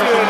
good.